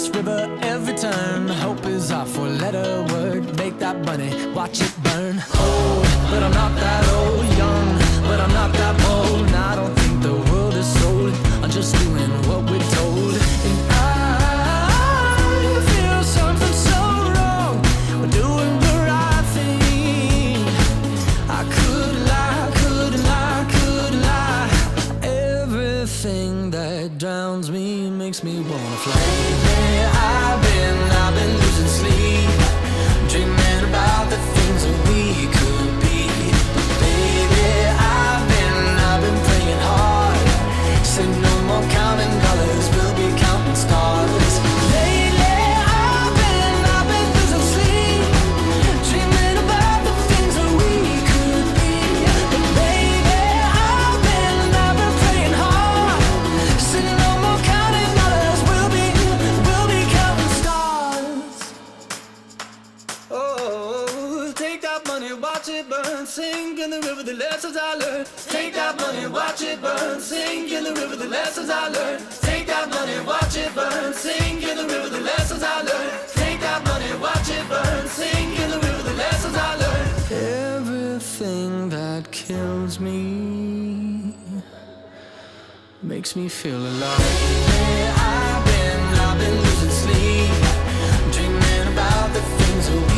this river every turn. Hope is off. A letter, word. Make that money. me, makes me feel alive. Where I've been, I've been losing sleep, dreaming about the things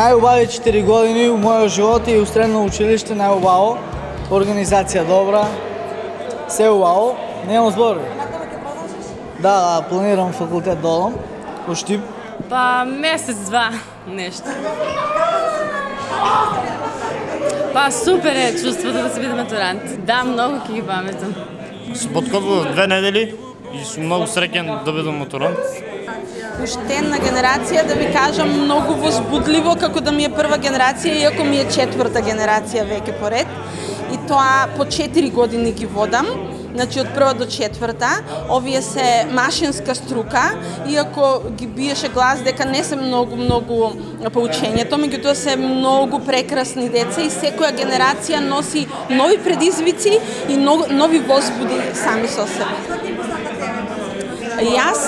Најубави 4 години у мојот живот и у средно училиште најубаво. Организација добра. Се убаво. Немам зборови. Да, да, планирам факултет долом. Штип. Па месец-два нешто. Па супер е чувството да се биде матурант. Да, многу ќе ги паметам. Се подкопува две недели и сум многу среќен да бидам матурант. Поштенна генерација, да ви кажам, многу возбудливо како да ми е прва генерација, иако ми е четврта генерација веќе поред. И тоа по 4 години ги водам, значи од прва до четврта. Овие се машинска струка, иако ги биеше глас дека не се многу, многу поучењето, меѓутоа се многу прекрасни деца и секоја генерација носи нови предизвици и нови возбуди сами со себе. Јас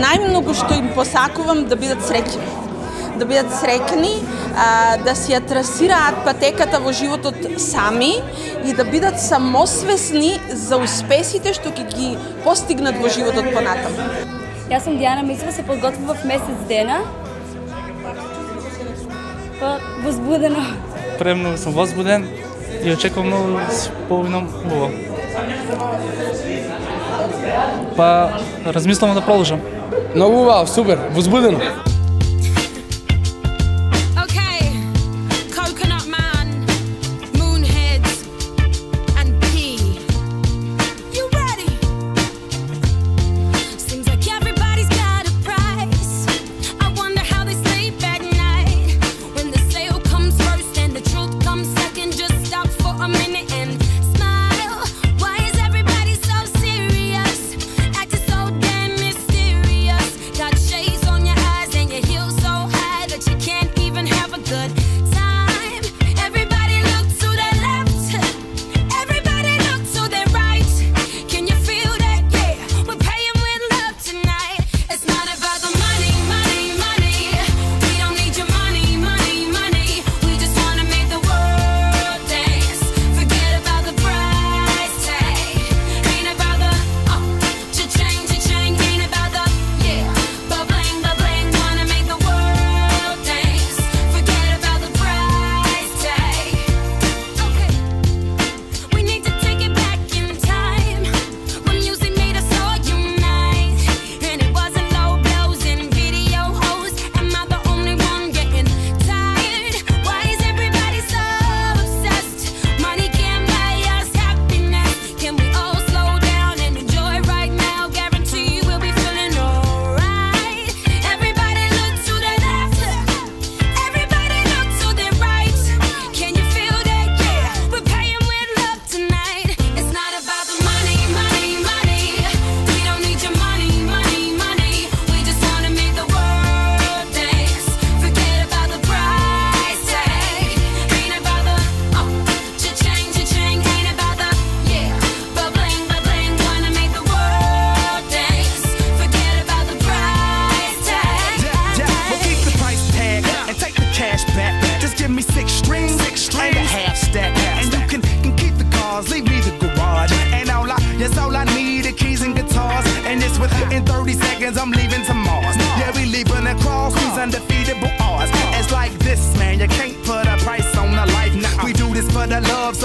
најмногу што им посакувам да бидат среќни. Да бидат среќни, а, да си ја трасираат патеката во животот сами и да бидат самосвесни за успесите што ќе ги постигнат во животот понатаму. Јас сум Диана Мисова, се подготвував месец дена. Па, возбудено. премногу сум возбуден и очекувам многу се повинам убаво. Па, размислувам да продолжам. Многу убаво, супер, возбудено.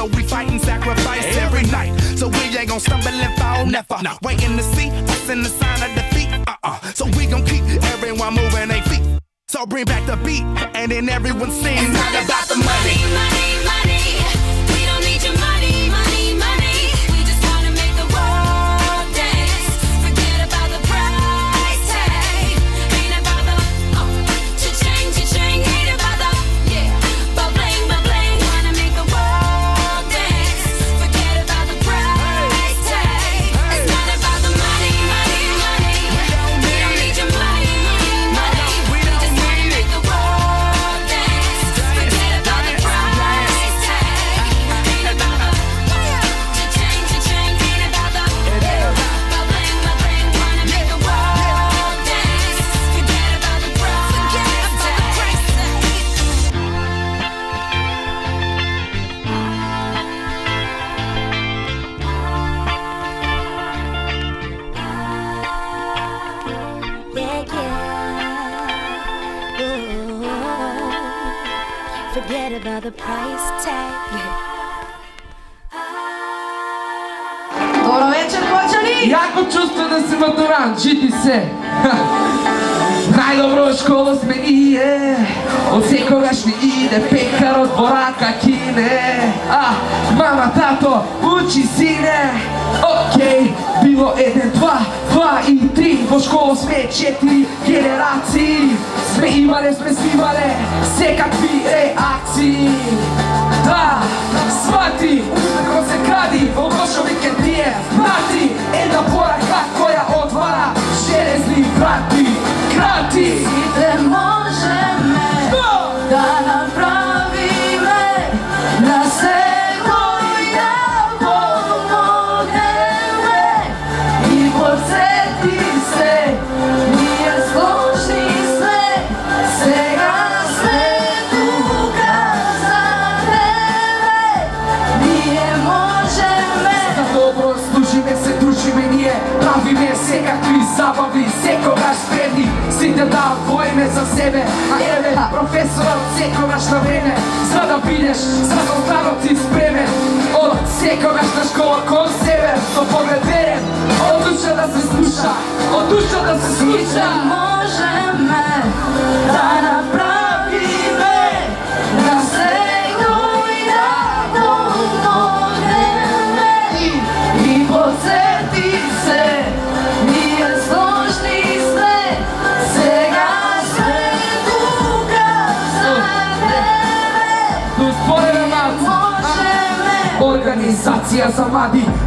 So we fight and sacrifice every night. So we ain't gonna stumble and fall, never. Waiting to see us in the sign of defeat. Uh-uh. So we gon' keep everyone moving their feet. So bring back the beat, and then everyone sings. It's not about the money. money, mene A mama, tato, uči sine. Okej, bilo jedan, dva, dva i tri. Po školu sve četiri generaciji sve imale, sme snimale se kakvi reakciji. Da, shvati, kako se kadi Obošo vikend prije, prati Jedna poraka koja otvara železni vrati Krati Svi te možeme da nam воиме себе, а еве, професорот секогаш на време, за да бидеш за да резултатот ти спремен, од секогаш на школа кон себе, со поглед верен, од душа да се слуша, од душа да се слуша. можеме да направиме Ја за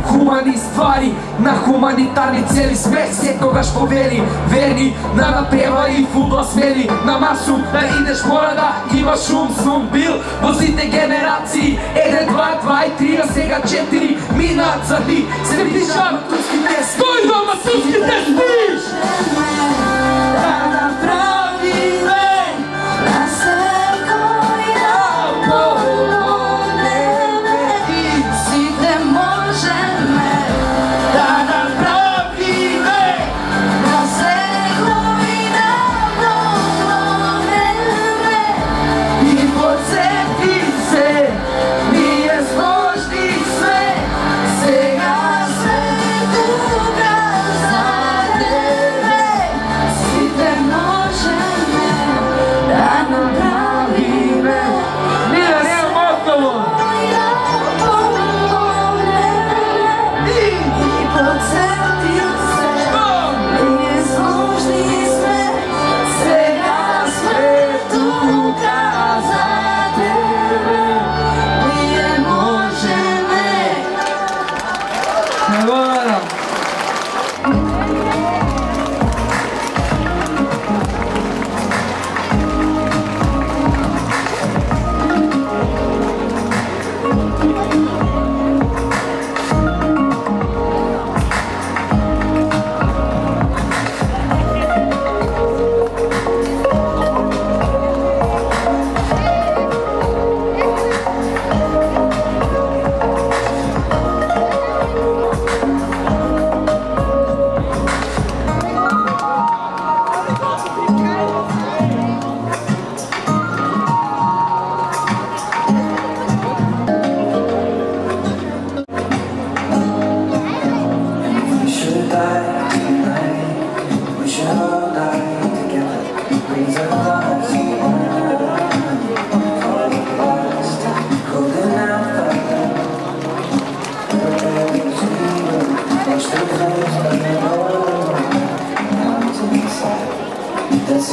хумани ствари На хуманитарни цели. Сме секогаш повери Верни на напева и фудбал смели На масу да идеш мора да имаш ум Сум бил во сите генерации. Еден, два, два и три, а сега четири. Минат за ти, се вдишам турските Стој дома, турските стиш!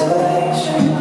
desolation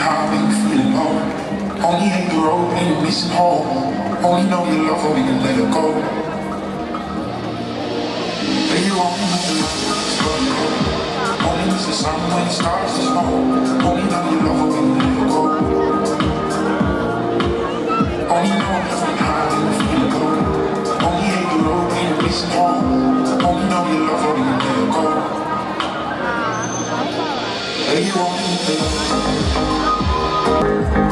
how you feel about. Only hate the road when you're missing home. Only know you love her when you let her go. But you only know you love her when. Only miss the sun when it starts to snow. Only know you love her when you let her go. Only know every how you feel about. Only hate the road when you're missing home. Only know you love her when you let her go. Hey, you only know Thank you